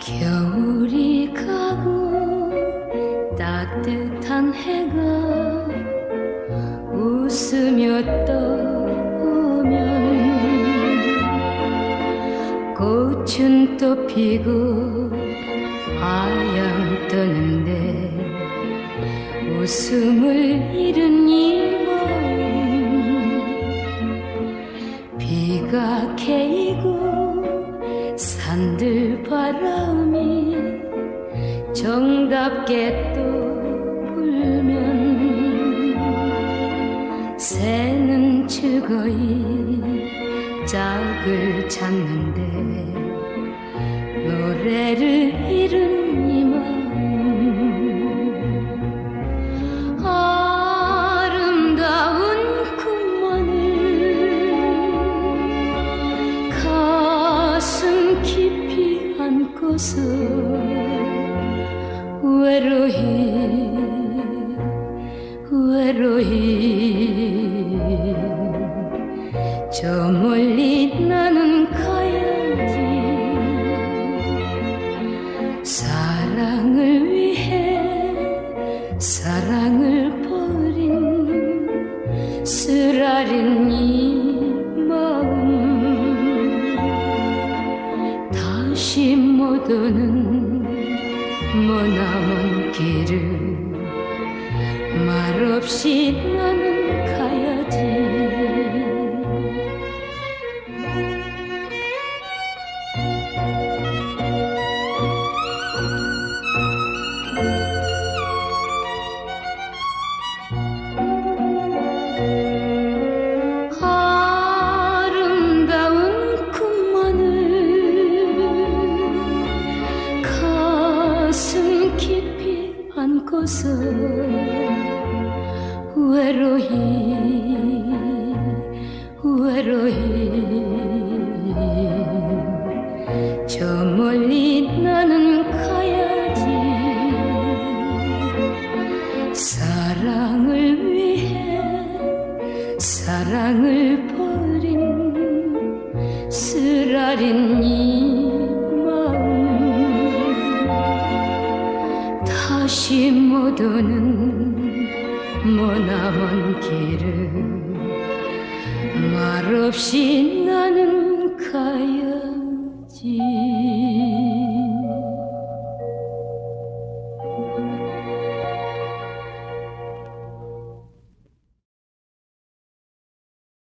겨울이 가고 따뜻한 해가 웃으며 떠오면 꽃은 또 피고 아양 떠는데 웃음을 잃은 산들 바람이 정답게 또 불면 새는 즐거이 짝을 찾는데 노래를 잃은 안고서 외로이 외로이. 저 멀리 나는 가야지. 사랑을 위해 사랑을 버린 쓰라린 이 다시 못 오는 머나먼 길을 말없이 나는 가야지 안고서 외로이 외로이. 저 멀리 나는 가야지. 사랑을 위해 사랑을 버린 쓰라린 이 다시 못 오는 머나먼 길을 말없이 나는 가야